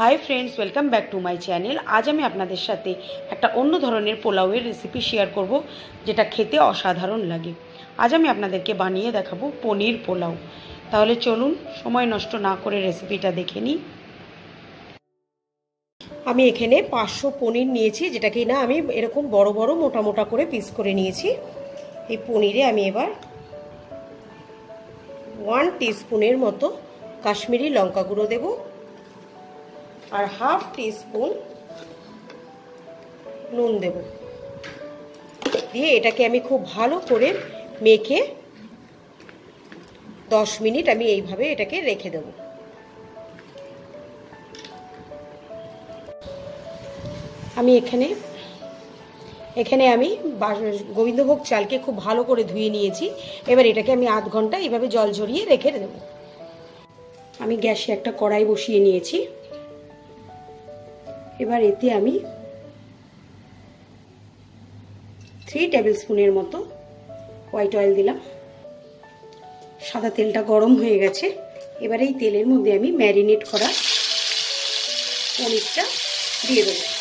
Hi friends welcome back to my channel আজ আমি আপনাদের সাথে একটা অন্য ধরনের পোলাওয়ের রেসিপি শেয়ার করব, যেটা খেতে অসাধারণ লাগে। আজ আমি আপনাদেরকে বানিয়ে দেখাবো পনির পোলাও। তাহলে চলুন, সময় নষ্ট না করে রেসিপিটা দেখে নিই। আমি এখানে পাঁচশো পনির নিয়েছি, যেটা কি না আমি এরকম বড় বড়, মোটা মোটা করে পিস করে নিয়েছি। এই পনিরে আমি এবার ওয়ান টিস্পুনের মতো কাশ্মীরি লঙ্কা গুঁড়ো দেব। আর হাফ টিস্পুন নুন দেব। দিয়ে এটাকে আমি খুব ভালো করে মেখে দশ মিনিট আমি এইভাবে এটাকে রেখে দেবো। আমি এখানে এখানে আমি গোবিন্দভোগ চালকে খুব ভালো করে ধুয়ে নিয়েছি। এবার এটাকে আমি আধ ঘণ্টা এইভাবে জল ঝরিয়ে রেখে দেব। আমি গ্যাসে একটা কড়াই বসিয়ে নিয়েছি। এবার এতে আমি থ্রি টেবিল স্পুনের মতো হোয়াইট অয়েল দিলাম। সাদা তেলটা গরম হয়ে গেছে। এবার এই তেলের মধ্যে আমি ম্যারিনেট করা পনিরটা দিয়ে দেবো।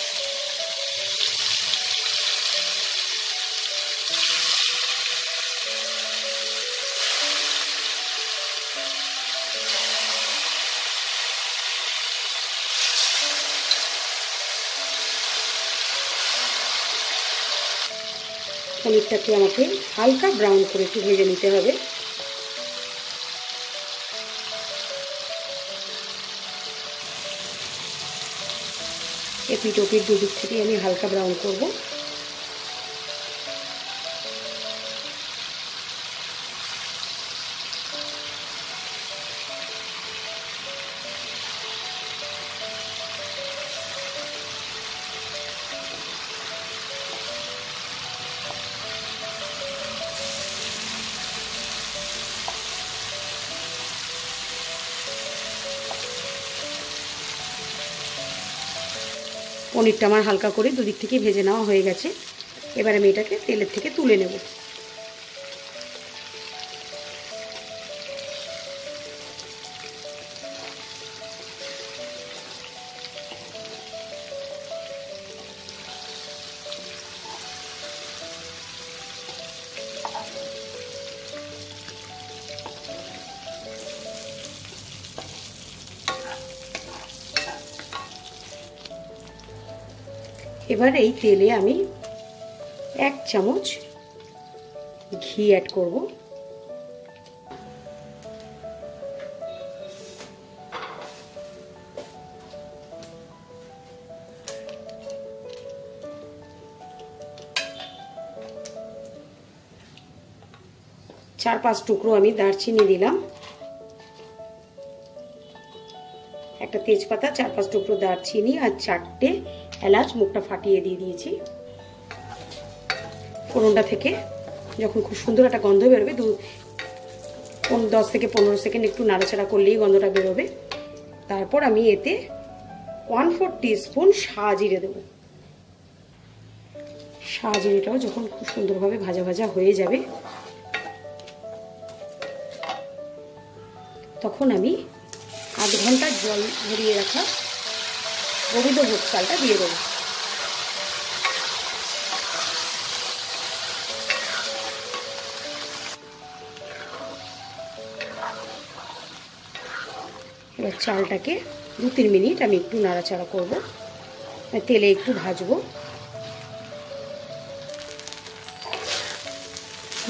পনিরটাকে আমাকে হালকা ব্রাউন করে একটু ভেজে নিতে হবে। এপিট ওপিট দুদিক থেকে আমি হালকা ব্রাউন করব। পনিরটা আমার হালকা করে দুদিক থেকে ভেজে নেওয়া হয়ে গেছে। এবার আমি এটাকে তেলের থেকে তুলে নেব। এবার এই তেলে আমি এক চামচ ঘি অ্যাড করব। চার পাঁচ টুকরো আমি দারচিনি দিলাম। একটা তেজপাতা, চার পাঁচ টুকরো দারচিনি আর চারটে এলাচ মুখটা ফাটিয়ে দিয়ে দিয়েছি। ফোড়নটা থেকে যখন খুব সুন্দর একটা গন্ধ বেরোবে, দু দশ থেকে পনেরো সেকেন্ড একটু নাড়াচাড়া করলেই গন্ধটা বেরোবে। তারপর আমি এতে ওয়ান ফোর টিস্পুন জিরে দেবো। জিরেটাও যখন খুব সুন্দরভাবে ভাজা ভাজা হয়ে যাবে, তখন আমি আধ ঘণ্টা জল ভরিয়ে রাখা গোবিন্দ ভোগ চালটা দিয়ে দেবো। এবার চালটাকে দু তিন মিনিট আমি একটু নাড়াচাড়া করব। তেলে একটু ভাজবো।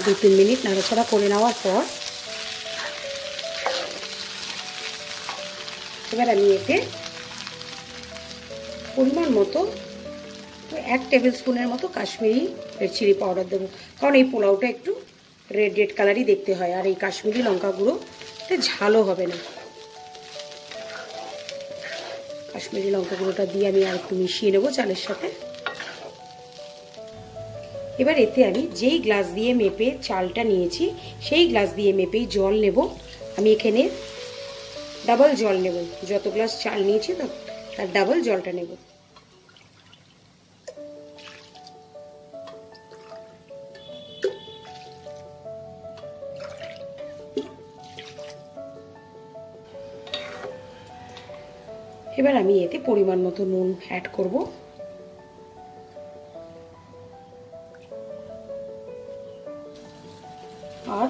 দু তিন মিনিট নাড়াচাড়া করে নেওয়ার পর এবার আমি এতে পরিমাণ মতো এক টেবিল স্পুনের মতো কাশ্মীরি রেড চিলি পাউডার দেবো। কারণ এই পোলাওটা একটু রেড রেড কালারই দেখতে হয়, আর এই কাশ্মীরি লঙ্কা গুঁড়োতে ঝালও হবে না। কাশ্মীরি লঙ্কা গুঁড়োটা দিয়ে আমি আর একটু মিশিয়ে নেব চালের সাথে। এবার এতে আমি যেই গ্লাস দিয়ে মেপে চালটা নিয়েছি, সেই গ্লাস দিয়ে মেপেই জল নেব। আমি এখানে ডাবল জল নেব। যত গ্লাস চাল নিয়েছি তো তার ডাবল জলটা নেব। এবার আমি এতে পরিমাণ মতো নুন অ্যাড করব। আর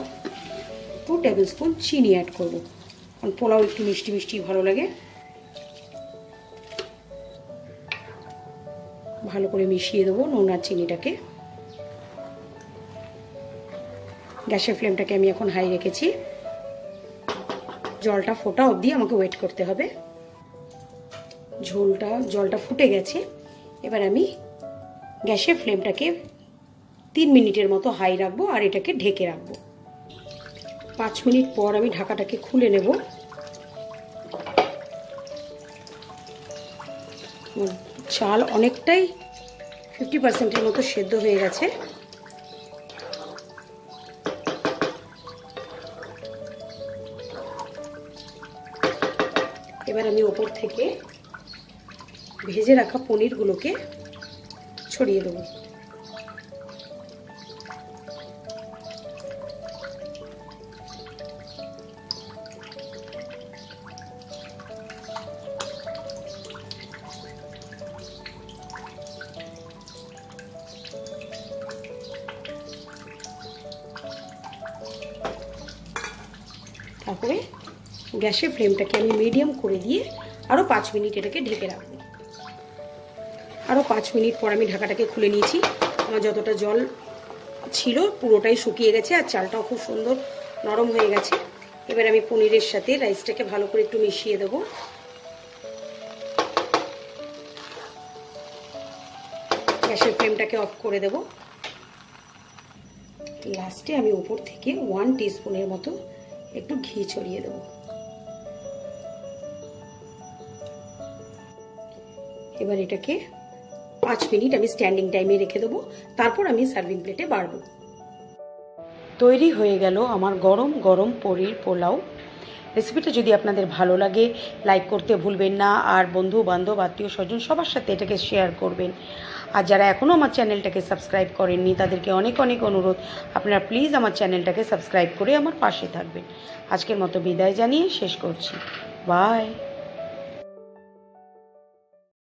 টু টেবিল স্পুন চিনি অ্যাড করব। কারণ পোলাও একটু মিষ্টি মিষ্টি ভালো লাগে। ভালো করে মিশিয়ে দেবো নুন আর চিনিটাকে। গ্যাসের ফ্লেমটাকে আমি এখন হাই রেখেছি। জলটা ফোটা অবধি আমাকে ওয়েট করতে হবে। ঝোলটা, জলটা ফুটে গেছে। এবার আমি গ্যাসের ফ্লেমটাকে তিন মিনিটের মতো হাই রাখব আর এটাকে ঢেকে রাখব। পাঁচ মিনিট পর আমি ঢাকাটাকে খুলে নেব। চাল অনেকটাই ফিফটি পার্সেন্টের মতো সেদ্ধ হয়ে গেছে। এবার আমি ওপর থেকে ভেজে রাখা পনিরগুলোকে ছড়িয়ে দেবো। তারপরে গ্যাসের ফ্লেমটাকে আমি মিডিয়াম করে দিয়ে আরও পাঁচ মিনিট এটাকে ঢেকে রাখব। আরও পাঁচ মিনিট পর আমি ঢাকাটাকে খুলে নিয়েছি। আমার যতটা জল ছিল পুরোটাই শুকিয়ে গেছে আর চালটাও খুব সুন্দর নরম হয়ে গেছে। এবার আমি পনিরের সাথে রাইসটাকে ভালো করে একটু মিশিয়ে দেবো। গ্যাসের ফ্লেমটাকে অফ করে দেব। লাস্টে আমি উপর থেকে ওয়ান টিস্পুনের মতো একটু ঘি ছড়িয়ে দেব। এবার এটাকে পাঁচ মিনিট আমি স্ট্যান্ডিং টাইমে রেখে দেবো, তারপর আমি সার্ভিং প্লেটে বাড়বো। তৈরি হয়ে গেল আমার গরম গরম পরীর পোলাও। রেসিপিটা যদি আপনাদের ভালো লাগে লাইক করতে ভুলবেন না। আর বন্ধু, বান্ধব, আত্মীয়, স্বজন, সবার সাথে এটাকে শেয়ার করবেন। আর যারা এখনও আমার চ্যানেলটাকে সাবস্ক্রাইব করেননি, তাদেরকে অনেক অনেক অনুরোধ। আপনারা প্লিজ আমার চ্যানেলটাকে সাবস্ক্রাইব করে আমার পাশে থাকবেন। আজকের মতো বিদায় জানিয়ে শেষ করছি। বাই